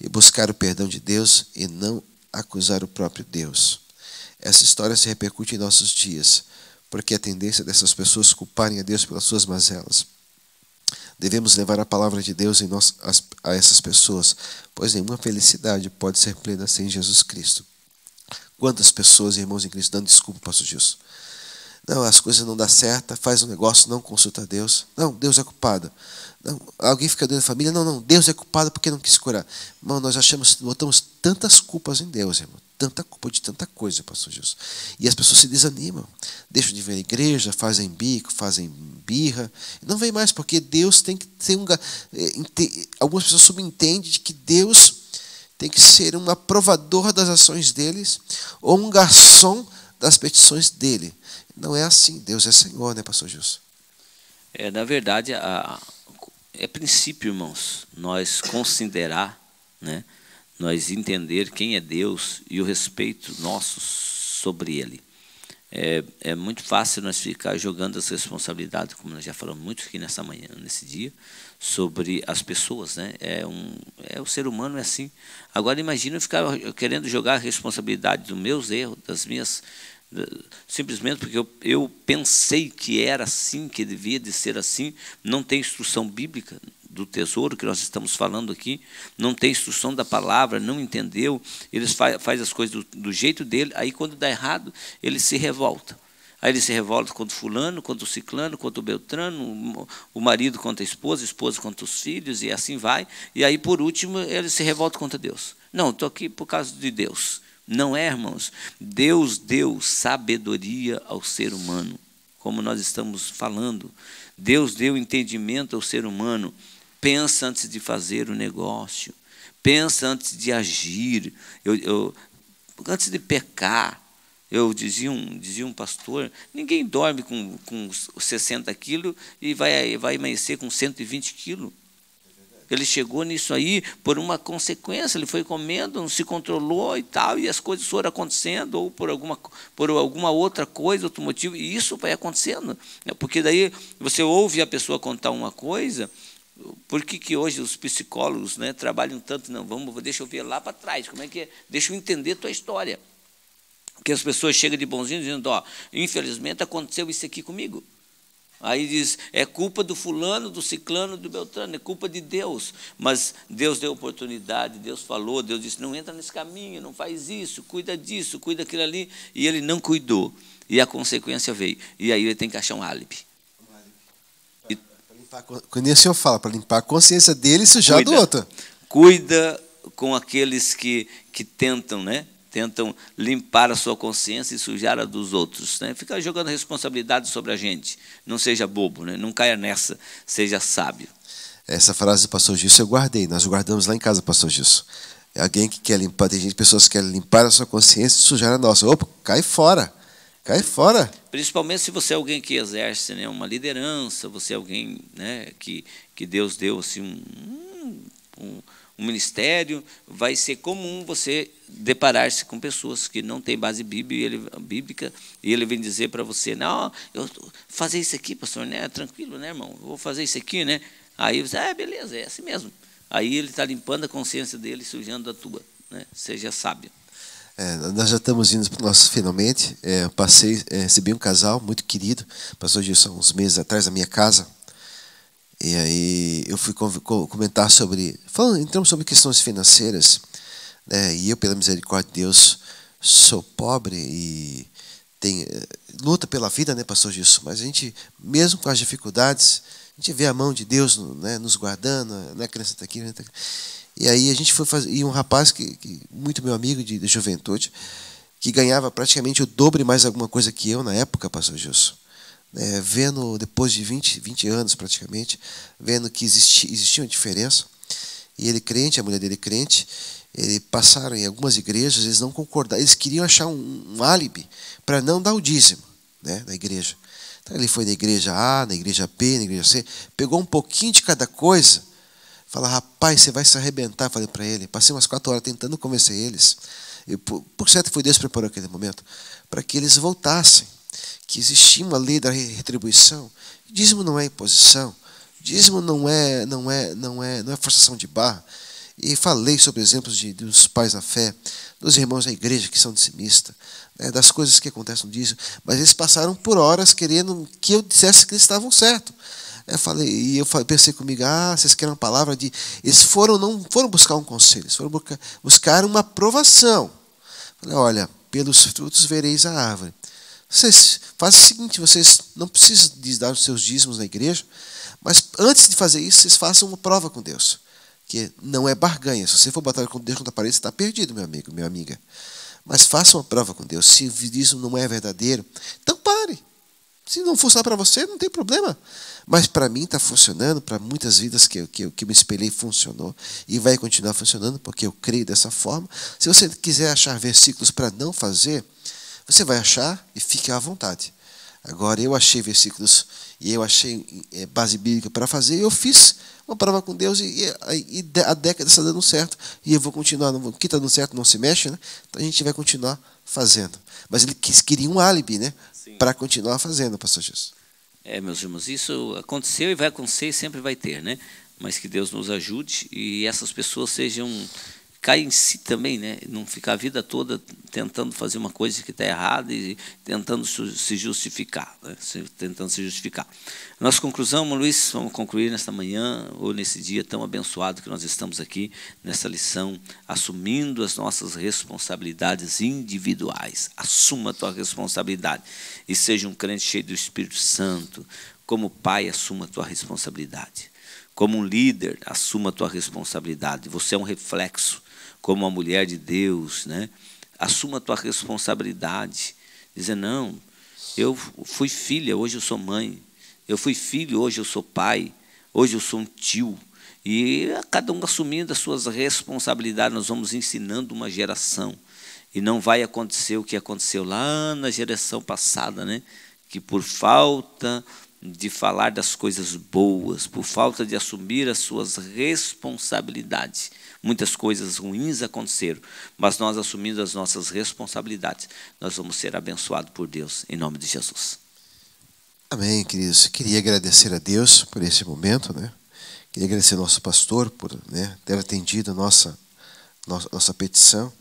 e buscar o perdão de Deus e não acusar o próprio Deus. Essa história se repercute em nossos dias, porque a tendência dessas pessoas culparem a Deus pelas suas mazelas. Devemos levar a palavra de Deus em nós, a essas pessoas, pois nenhuma felicidade pode ser plena sem Jesus Cristo. Quantas pessoas, irmãos em Cristo, dando desculpa, pastor Gilson? Não, as coisas não dão certo, faz um negócio, não consulta Deus. Não, Deus é culpado. Não, alguém fica dentro da família, não, não, Deus é culpado porque não quis curar. Irmão, nós achamos, botamos tantas culpas em Deus, irmão. Tanta culpa de tanta coisa, pastor Gilson. E as pessoas se desanimam, deixam de vir à igreja, fazem bico, fazem birra. Não vem mais, porque Deus tem que ter um. Eh, algumas pessoas subentendem de que Deus tem que ser um aprovador das ações deles ou um garçom das petições dele. Não é assim. Deus é Senhor, né, pastor Gilson? É, na verdade, a, é princípio, irmãos, nós considerar, né, nós entender quem é Deus e o respeito nosso sobre Ele. É, é muito fácil nós ficar jogando as responsabilidades, como nós já falamos muito aqui nessa manhã, nesse dia, sobre as pessoas, né? É um, é o ser humano é assim. Agora imagina eu ficar querendo jogar a responsabilidade dos meus erros, das minhas simplesmente porque eu, eu pensei que era assim, que devia de ser assim, não tem instrução bíblica do tesouro que nós estamos falando aqui, não tem instrução da palavra, não entendeu, eles faz, faz as coisas do, do jeito dele, aí quando dá errado, ele se revolta. Aí ele se revolta contra fulano, contra o ciclano, contra o beltrano, o marido contra a esposa, a esposa contra os filhos, e assim vai. E aí, por último, ele se revolta contra Deus. Não, estou aqui por causa de Deus. Não é, irmãos. Deus deu sabedoria ao ser humano, como nós estamos falando. Deus deu entendimento ao ser humano. Pensa antes de fazer o negócio. Pensa antes de agir. Eu, eu, antes de pecar. Eu dizia um, dizia um pastor, ninguém dorme com, com 60 quilos e vai, vai amanhecer com 120 quilos. Ele chegou nisso aí por uma consequência, ele foi comendo, não se controlou e tal, e as coisas foram acontecendo, ou por alguma, por alguma outra coisa, outro motivo, e isso vai acontecendo. Né? Porque daí você ouve a pessoa contar uma coisa, por que, que hoje os psicólogos né, trabalham tanto? Não, vamos, deixa eu ver lá para trás, como é que é? Deixa eu entender tua história. Porque as pessoas chegam de bonzinho dizendo, ó, infelizmente aconteceu isso aqui comigo. Aí diz, é culpa do fulano, do ciclano, do beltrano, é culpa de Deus. Mas Deus deu oportunidade, Deus falou, Deus disse, não entra nesse caminho, não faz isso, cuida disso, cuida daquilo ali. E ele não cuidou. E a consequência veio. E aí ele tem que achar um álibi. Quando o senhor fala, para limpar a consciência dele e sujar cuida, do outro. Cuida com aqueles que, que tentam, né? Tentam limpar a sua consciência e sujar a dos outros. Né? Fica jogando responsabilidade sobre a gente. Não seja bobo, né? não caia nessa, seja sábio. Essa frase do pastor Gilson eu guardei, nós guardamos lá em casa, pastor Gilson. É alguém que quer limpar, tem gente, pessoas que querem limpar a sua consciência e sujar a nossa. Opa, cai fora. Cai fora. Principalmente se você é alguém que exerce né, uma liderança, você é alguém né, que, que Deus deu assim, um, um um ministério, vai ser comum você deparar-se com pessoas que não têm base bíblica e ele vem dizer para você, não, eu fazer isso aqui, pastor, né? Tranquilo, né, irmão? Eu vou fazer isso aqui, né? Aí você, ah, beleza, é assim mesmo. Aí ele está limpando a consciência dele, sujando a tua, né? Seja sábio. É, nós já estamos indo para o nosso finalmente. É, passei, é, recebi um casal muito querido, passou disso há uns meses atrás na minha casa. E aí eu fui comentar sobre, falando, entramos sobre questões financeiras, né? E eu, pela misericórdia de Deus, sou pobre e tem luta pela vida, né, pastor Gilson? Mas a gente, mesmo com as dificuldades, A gente vê a mão de Deus né, nos guardando, né, a criança está aqui, tá aqui. E aí a gente foi fazer. E um rapaz que, que muito meu amigo de, de juventude, que ganhava praticamente o dobro e mais alguma coisa que eu na época, pastor Gilson. É, vendo, depois de 20, 20 anos praticamente, vendo que existia, existia uma diferença. E ele crente, a mulher dele crente, ele passaram em algumas igrejas, eles não concordaram, eles queriam achar um, um álibi para não dar o dízimo né, da igreja. Então ele foi na igreja A, na igreja B, na igreja C, pegou um pouquinho de cada coisa, fala, rapaz, você vai se arrebentar, falei para ele. Passei umas quatro horas tentando convencer eles. E, por, por certo foi Deus que preparou aquele momento, para que eles voltassem, que existia uma lei da retribuição. Dízimo não é imposição, dízimo não é, não é, não é, não é forçação de barra. E falei sobre exemplos de, dos pais na fé, dos irmãos da igreja que são dizimistas, né, das coisas que acontecem no dízimo. Mas eles passaram por horas querendo que eu dissesse que eles estavam certos. Eu falei, e eu pensei comigo, ah, vocês querem uma palavra de. Eles foram, não foram buscar um conselho, eles foram buscar uma aprovação. Falei, olha, pelos frutos vereis a árvore. Vocês fazem o seguinte, vocês não precisam de dar os seus dízimos na igreja, mas antes de fazer isso, vocês façam uma prova com Deus que não é barganha. Se você for batalhar com Deus contra a parede, você está perdido, meu amigo, minha amiga. Mas faça uma prova com Deus. Se isso não é verdadeiro, então pare. Se não funcionar para você, não tem problema. Mas para mim está funcionando, para muitas vidas que, que, que me espelhei funcionou. E vai continuar funcionando, porque eu creio dessa forma. Se você quiser achar versículos para não fazer, você vai achar e fique à vontade. Agora, eu achei versículos e eu achei eh, base bíblica para fazer, e eu fiz uma prova com Deus e, e, e a década está dando certo e eu vou continuar. o que está dando certo não se mexe, né? Então a gente vai continuar fazendo. Mas ele queria um álibi, né? Para continuar fazendo, pastor Jesus. É, meus irmãos, isso aconteceu e vai acontecer e sempre vai ter, né? Mas que Deus nos ajude e essas pessoas sejam cai em si também, né? Não ficar a vida toda tentando fazer uma coisa que está errada e tentando se justificar, né? tentando se justificar. Nossa conclusão, Luiz, vamos concluir nesta manhã ou nesse dia tão abençoado que nós estamos aqui nessa lição, assumindo as nossas responsabilidades individuais. Assuma a tua responsabilidade e seja um crente cheio do Espírito Santo. Como pai, assuma a tua responsabilidade. Como um líder, assuma a tua responsabilidade. Você é um reflexo como uma mulher de Deus, né? Assuma a tua responsabilidade. Dizer, não, eu fui filha, hoje eu sou mãe. Eu fui filho, hoje eu sou pai. Hoje eu sou um tio. E cada um assumindo as suas responsabilidades, nós vamos ensinando uma geração. E não vai acontecer o que aconteceu lá na geração passada, né? Que por falta de falar das coisas boas, por falta de assumir as suas responsabilidades, Muitas coisas ruins aconteceram, mas nós assumindo as nossas responsabilidades, nós vamos ser abençoados por Deus, em nome de Jesus. Amém, queridos. Queria agradecer a Deus por esse momento, né? Queria agradecer ao nosso pastor por né, ter atendido a nossa, nossa, nossa petição.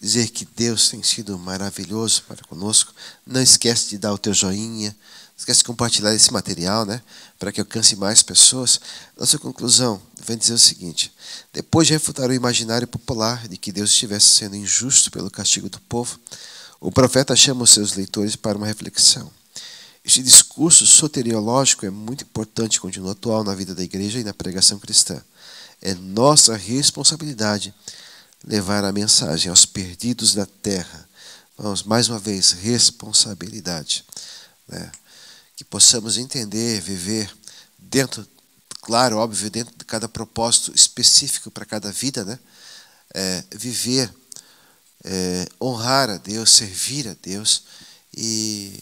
Dizer que Deus tem sido maravilhoso para conosco. Não esquece de dar o teu joinha, esquece de compartilhar esse material, né? Para que alcance mais pessoas. Nossa conclusão vem dizer o seguinte: depois de refutar o imaginário popular de que Deus estivesse sendo injusto pelo castigo do povo, o profeta chama os seus leitores para uma reflexão. Este discurso soteriológico é muito importante continua atual na vida da igreja e na pregação cristã. É nossa responsabilidade levar a mensagem aos perdidos da terra. Vamos, mais uma vez, responsabilidade. Né? que possamos entender, viver dentro, claro, óbvio, dentro de cada propósito específico para cada vida, né? É, viver, é, honrar a Deus, servir a Deus e,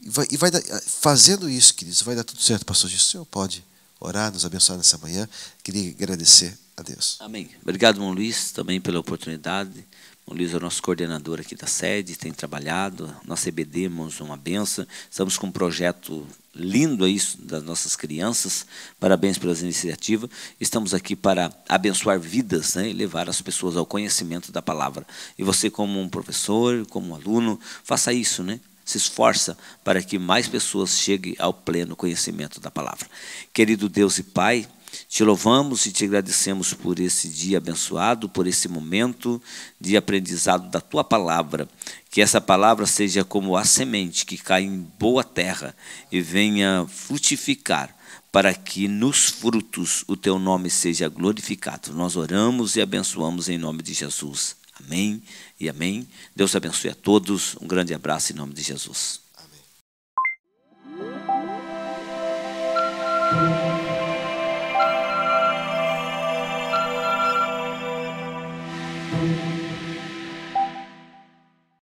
e vai, e vai fazendo isso, queridos, vai dar tudo certo, pastor Gil. O senhor pode orar, nos abençoar nessa manhã. Queria agradecer a Deus. Amém. Obrigado, irmão Luiz, também pela oportunidade. O Luiz é o nosso coordenador aqui da sede, tem trabalhado. Nossa EBD, irmãos, uma benção. Estamos com um projeto lindo aí das nossas crianças. Parabéns pelas iniciativas. Estamos aqui para abençoar vidas né, e levar as pessoas ao conhecimento da palavra. E você, como um professor, como um aluno, faça isso, né? se esforça para que mais pessoas cheguem ao pleno conhecimento da palavra. Querido Deus e Pai, te louvamos e te agradecemos por esse dia abençoado, por esse momento de aprendizado da tua palavra. Que essa palavra seja como a semente que cai em boa terra e venha frutificar para que nos frutos o teu nome seja glorificado. Nós oramos e abençoamos em nome de Jesus. Amém e amém. Deus abençoe a todos. Um grande abraço em nome de Jesus. Amém.